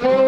Oh.